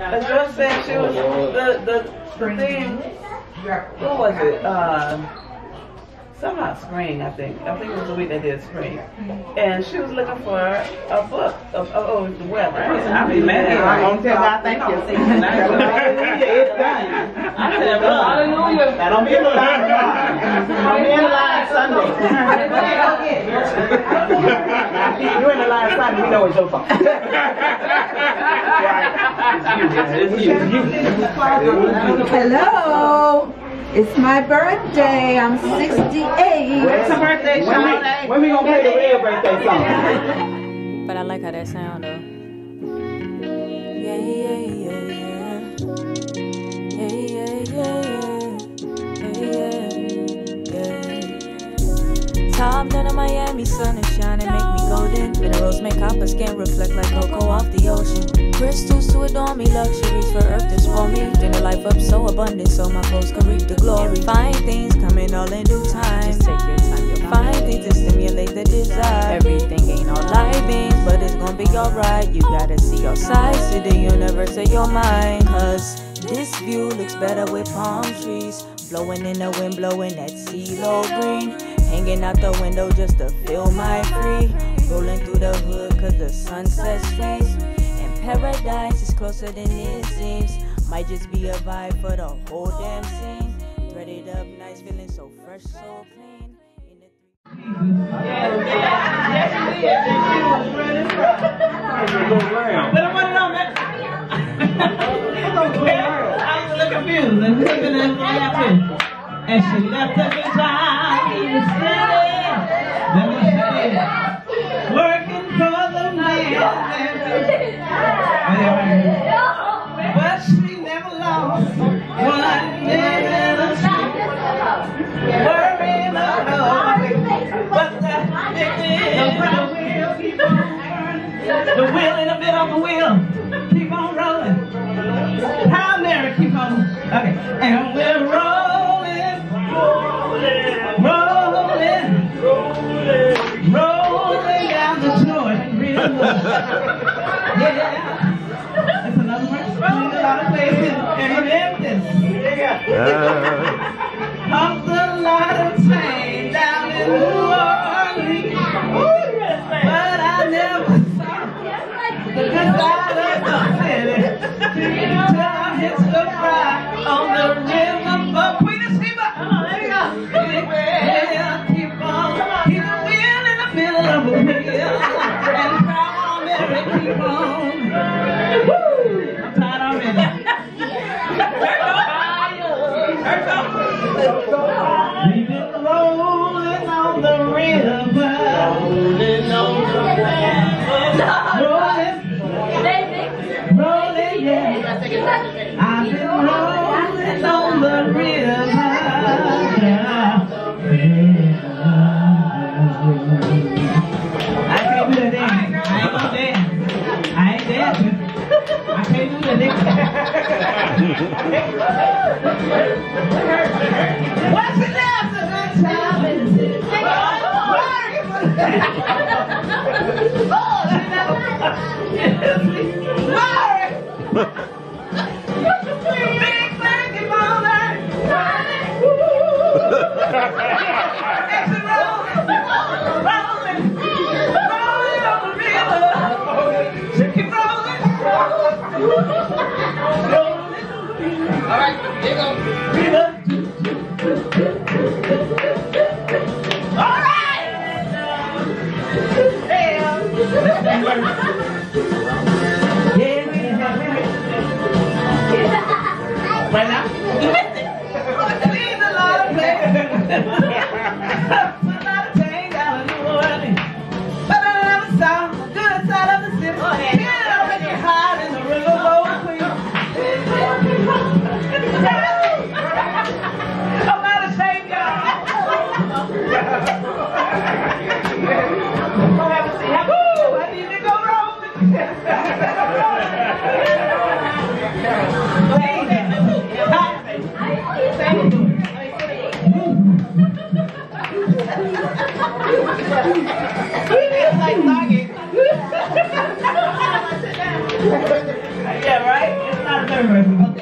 As Joyce said, she was the the, the thing. What was it? Uh, somehow spring, I think. I think it was the week they did spring. And she was looking for a book of, of oh, the weather. I mean, man, I'm gonna tell God thank you. Hallelujah, it's done. I said, well, hallelujah. Now don't be in the line tomorrow. Don't be in the line Sunday. you in the line Sunday, we know it's your fault. Hello. It's my birthday. I'm 68. When's the birthday, Sean? When we gonna play the real birthday song? But I like how that sound though. Yeah, yeah, yeah, yeah. Yeah, yeah, yeah, yeah. Yeah. Top down in Miami, sun is shining, make me golden. Minerals make copper skin reflect like cocoa off the ocean. Crystals to adorn me, luxuries for earth is for me. Then the life up so abundant, so my clothes can reap the glory. Fine things coming all in due time. Just take your time, you'll find things to stimulate the desire. Everything ain't all light beams, but it's gonna be alright. You gotta see your sides to the universe of your mind. Cause this view looks better with palm trees. Blowing in the wind, blowing that CeeLo green. Hanging out the window just to feel my free. Rolling through the hood cause the sunset streams. And paradise is closer than it seems. Might just be a vibe for the whole damn scene. Threaded up nice, feeling so fresh, so clean. In the But I want to know, man. I was a little confused. And looking at what. And she left in the city. But she never lost one about but the the wheel in the middle of the wheel. Yeah. I can't do that dance. What's the good time. Big All right, here. All right. Yeah. Right now? yeah, right? It's not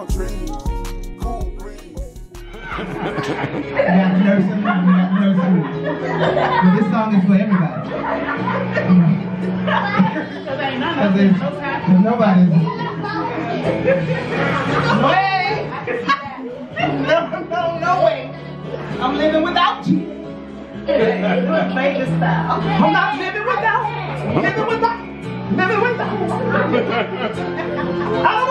got the nurse in the room. But this song is for everybody. Because ain't none of them. Because nobody's. Way! No, no, no way. I'm living without you. Baby style. I'm not living without. Living without. Living without. I don't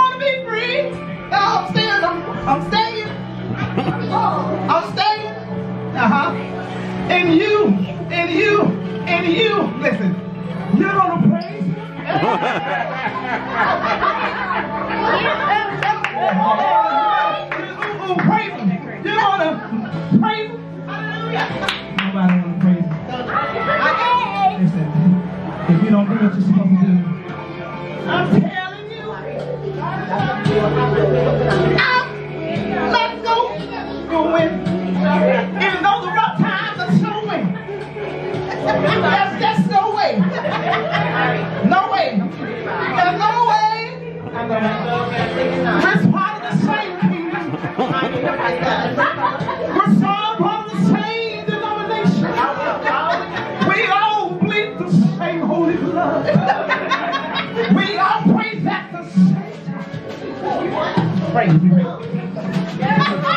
Praise be praised. Uh,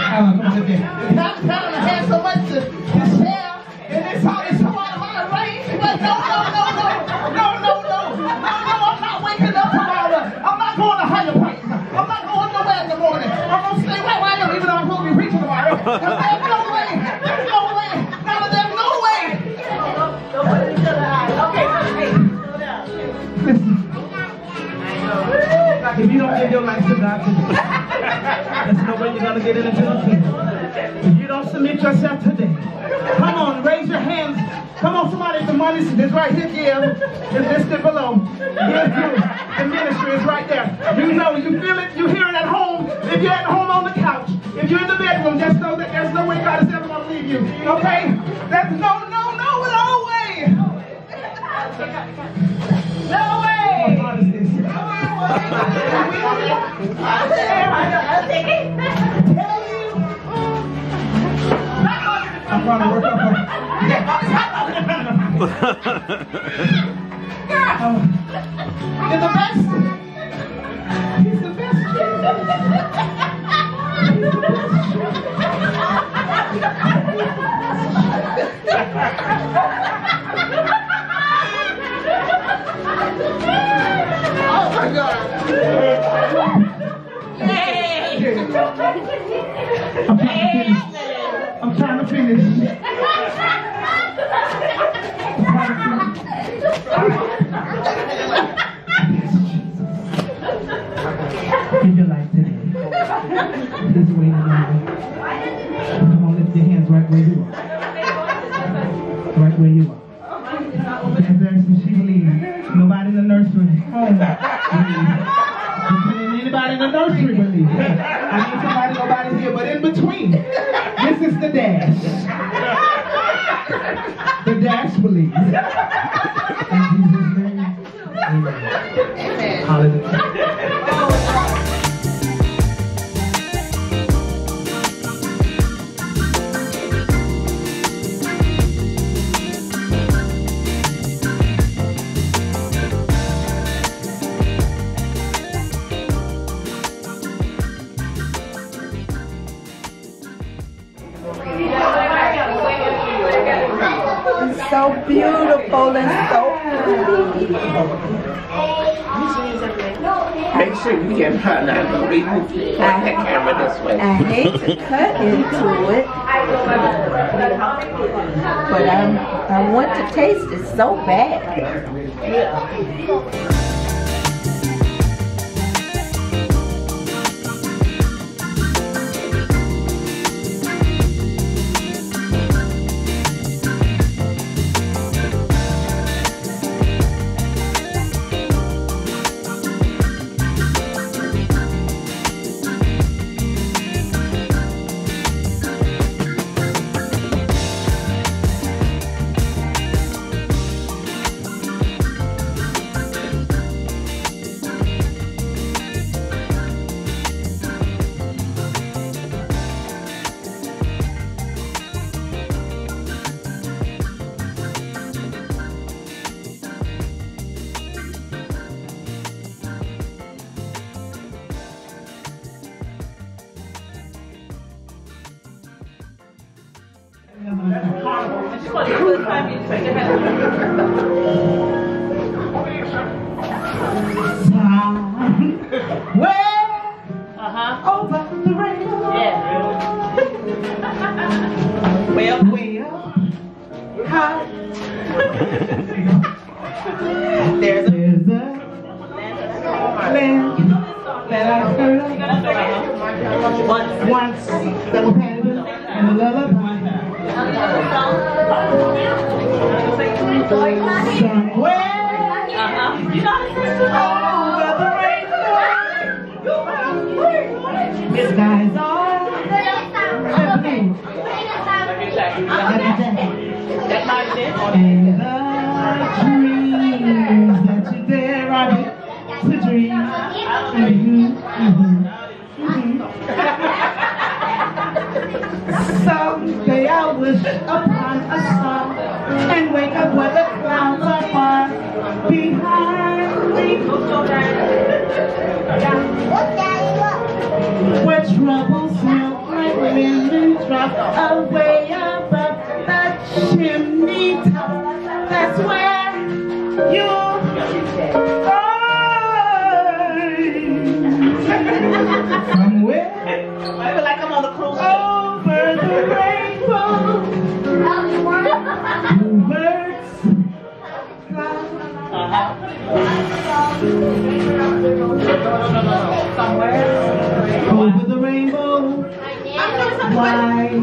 come on, lift it. Not telling I had so much to, to share, and it's all it's so out of range. But no, no, no, no, no, no, no, no, no. I'm not waking up tomorrow. I'm not going to higher place. I'm not going nowhere in the morning. I'm gonna stay right where I am, even though I'm supposed to be preaching tomorrow. 'Cause There's no way. There's no way. No, there's no way. Listen. If you don't give your life to God today, there's no way you're gonna get into the kingdom. If you don't submit yourself today, come on, raise your hands. Come on, somebody, the money is right here, give. It's listed below. Give you. The ministry is right there. You know, you feel it, you hear it at home. If you're at home on the couch, if you're in the bedroom, just know that there's no way God is ever gonna leave you. Okay? There's no, no, no, no way. No way. Oh, what is this? The best. He's the best kid. Oh my God. Come on, lift your hands right where you are. Right where you are. That's there, she believes. Nobody in the nursery. Believes. Anybody in the nursery believe? I need somebody, nobody here, but in between. This is the dash. The dash believes. In Jesus' name. Amen. Hallelujah. So beautiful and so pretty. Make sure you get her now. Remove that camera this way. I hate to cut into it, but I'm, I want to taste it so bad. And find somewhere I feel like I'm on the cruise ship. over the rainbow. Birds fly. Over the rainbow. Why?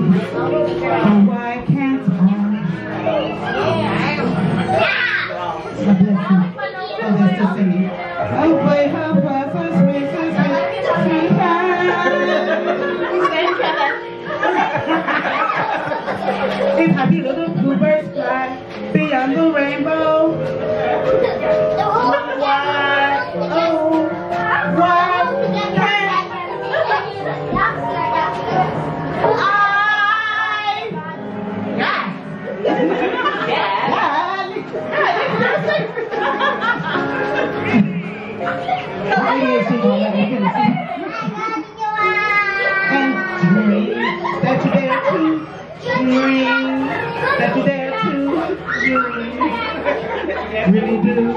Really do.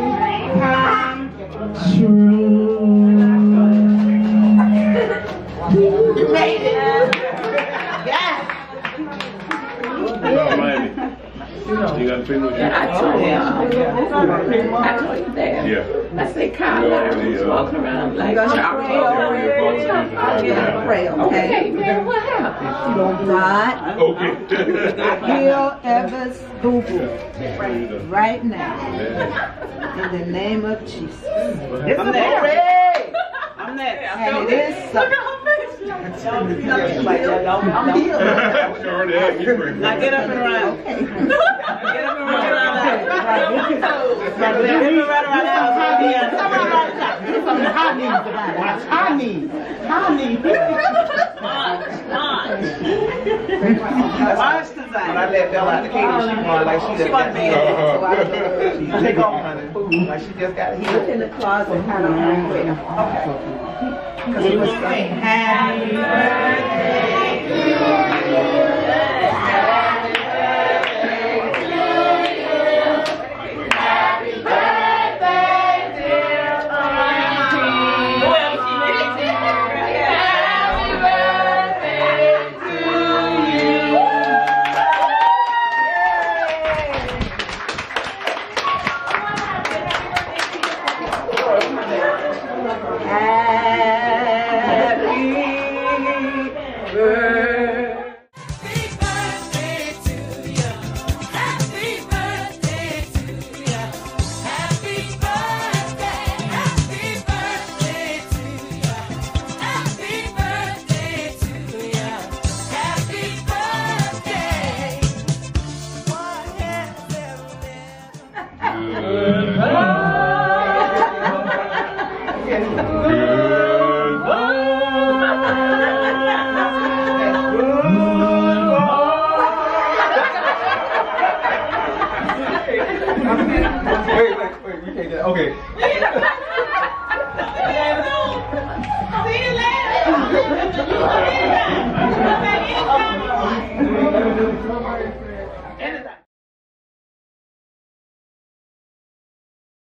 Come I told you that. Yeah. I said, Kyle Larry was uh, walking around like chocolate. Pray, Okay, okay? man, what happened? God, Okay. heal Evans boo boo right now. In the name of Jesus. It's I'm a next. I'm next. And it is so. Something like that. I'm healed. Already had me break. Now get up and run. Okay. Get up and run Right. And run around the house. High knees. Come on, right now. Do some high knees tonight. Watch knees. Watch the When I let Bella out the cage, she won like she just got. She take off food like she just got healed. in the closet, kind of Cause she was saying, Happy wait,